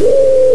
Woo!